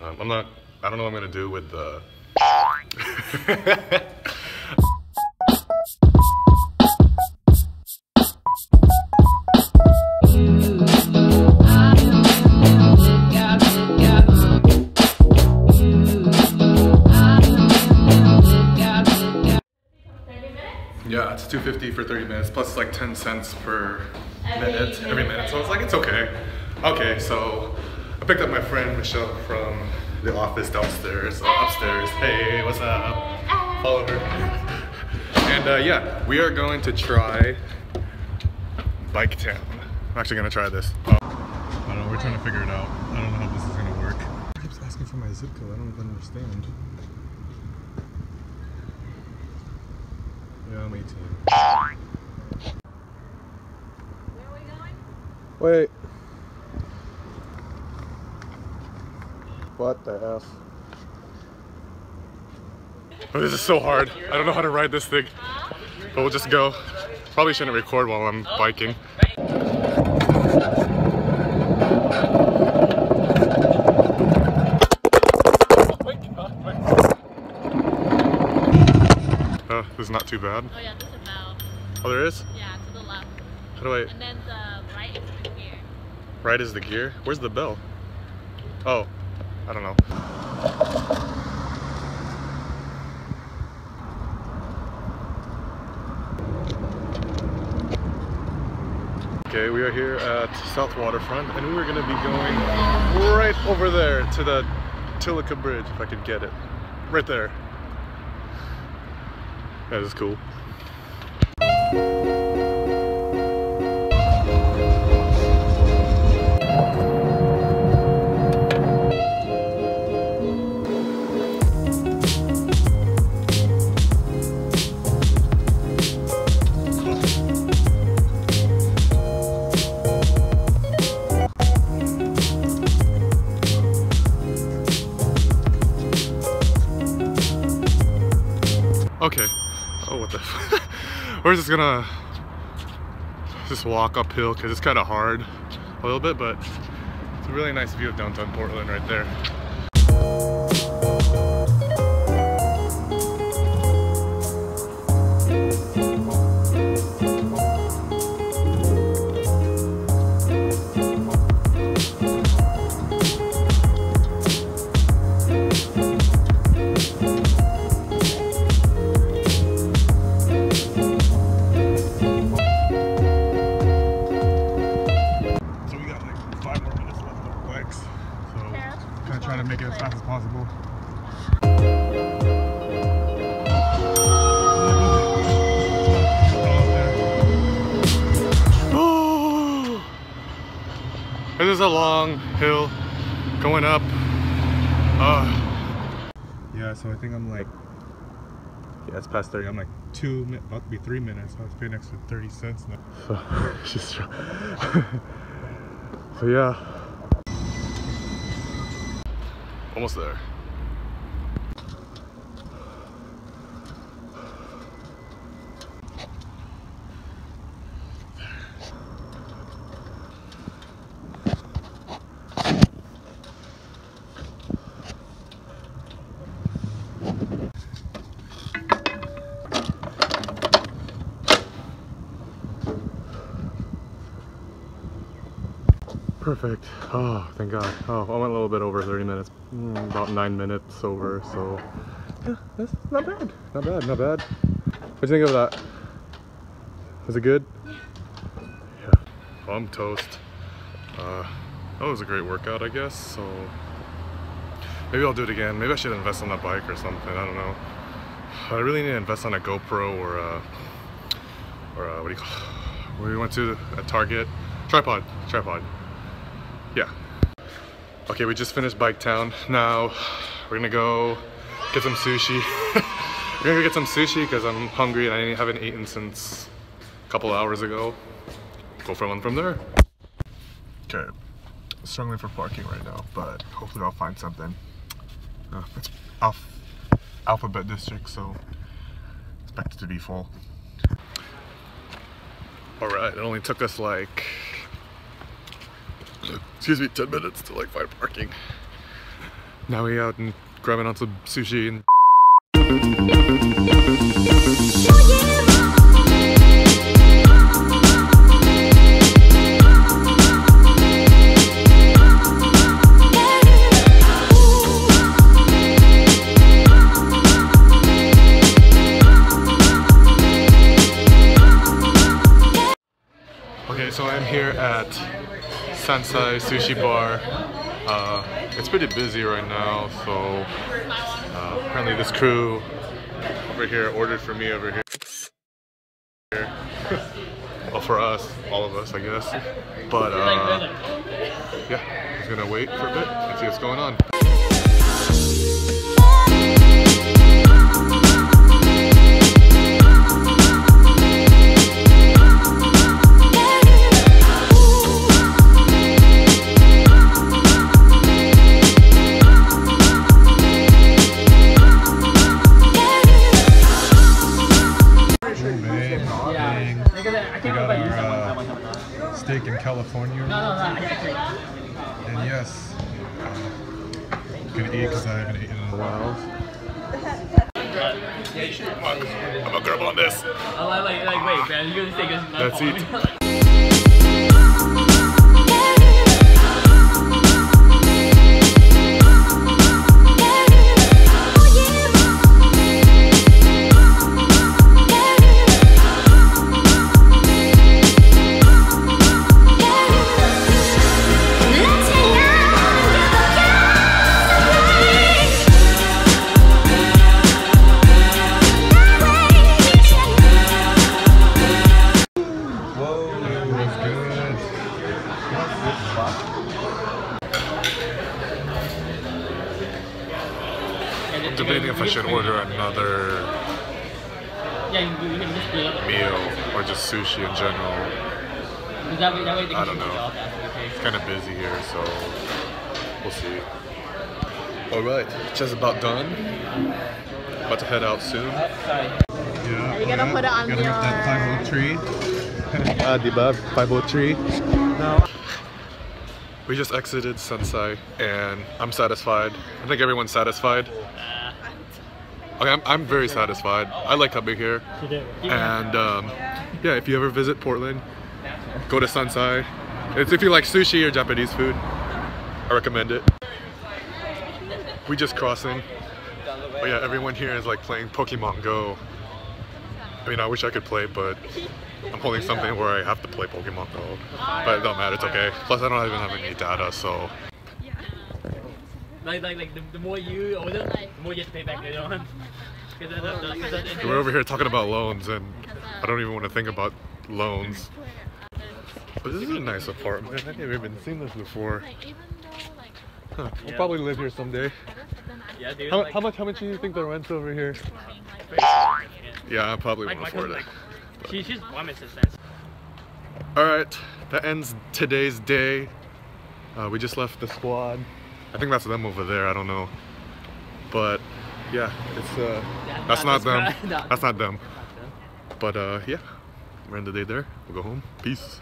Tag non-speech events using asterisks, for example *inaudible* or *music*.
Um, I'm not, I don't know what I'm gonna do with the. Yeah, it's 250 for 30 minutes plus like 10 cents per Every minute, every minute. minute. So it's like it's okay. Okay, so I picked up my friend Michelle from the office downstairs, uh, upstairs. Hey, what's up? Follow her. *laughs* And uh, yeah, we are going to try Bike Town. I'm actually gonna try this. Oh. I don't know, we're trying to figure it out. I don't know how this is gonna work. He keeps asking for my zip code. I don't even understand. Yeah, I'm 18. Where are we going? Wait. What the F? Oh, this is so hard. I don't know how to ride this thing. But we'll just go. Probably shouldn't record while I'm biking. Oh, this is not too bad. Oh yeah, there's a bell. Oh, there is? Yeah, to the left. How do I... And then the right is the gear. Right is the gear? Where's the bell? Oh, I don't know. Okay, we are here at South Waterfront and we're gonna be going right over there to the Tilikum Bridge if I could get it. Right there. That is cool. Okay. Oh, what the? *laughs* We're just gonna just walk uphill because it's kind of hard a little bit, but it's a really nice view of downtown Portland right there. This is a long hill going up. Uh, yeah, so I think I'm like, yeah, it's past 30. I'm like two, about to be three minutes. I was paying extra 30 cents now. So, *laughs* just, *laughs* so yeah. Almost there. Perfect. Oh, thank God. Oh, I went a little bit over 30 minutes. Mm, about nine minutes over, so yeah, that's not bad. Not bad, not bad. What'd you think of that? Was it good? Yeah. Well, I'm toast. Uh, that was a great workout, I guess, so maybe I'll do it again. Maybe I should invest on that bike or something. I don't know. I really need to invest on a GoPro or a, or a, what do you call It? *sighs* We went to a Target. Tripod. Tripod. Yeah. Okay, we just finished Bike Town. Now we're gonna go get some sushi. *laughs* we're gonna go get some sushi because I'm hungry and I haven't eaten since a couple hours ago. Go for one from there. Okay, struggling for parking right now, but hopefully I'll find something. Uh, it's Alph Alphabet District, so expect it to be full. All right, it only took us like excuse me, 10 minutes to like find parking. Now we out and grabbing on some sushi and Okay, Sansai Sushi Bar. Uh, it's pretty busy right now, so uh, apparently this crew over here ordered for me over here. *laughs* well, for us, all of us, I guess. But uh, yeah, just gonna wait for a bit and see what's going on. Steak in California. No, no, no, I can't And yes, I'm gonna eat because I haven't eaten in a while. I'm a girl on this. Oh, like, like, like, wait, man, you're gonna say this. That's it. *laughs* debating if I should order another Yeah, you, you can just split up. meal or just sushi in general. That way, that way they I don't know. off after we pay. It's kind of busy here, so we'll see. All right, just about done. About to head out soon. Oh, sorry. Yeah. Are you gonna put it on Gotta your- rip that 503. Ah, diba? 503. No. We just exited Sansai and I'm satisfied. I think everyone's satisfied. Okay, I'm, I'm very satisfied. I like coming here. And um, yeah, if you ever visit Portland, go to Sansai. It's if you like sushi or Japanese food. I recommend it. We just crossing. But yeah, everyone here is like playing Pokemon Go. I mean, I wish I could play, but I'm holding something where I have to play Pokemon Go. But it don't matter, it's okay. Plus, I don't even have any data, so Like, like, like, the, the more you order, the more you have to pay back later on. *laughs* We're over here talking about loans, and I don't even want to think about loans. But this is a nice apartment. I've never even seen this before. Like even though like Huh. We'll Yeah. probably live here someday. Yeah, dude. How, like, how much? How much do you think the rent's over here? being like pretty significant. Yeah, I probably Like, won't my afford cousin, it. like, she, she's one Mrs. Sense. All right, that ends today's day. Uh, we just left the squad. I think that's them over there. I don't know, but yeah, it's uh, Yeah, that's not not this them. *laughs* guy. No. That's not them. But uh, yeah, we're end the day there. We'll go home. Peace.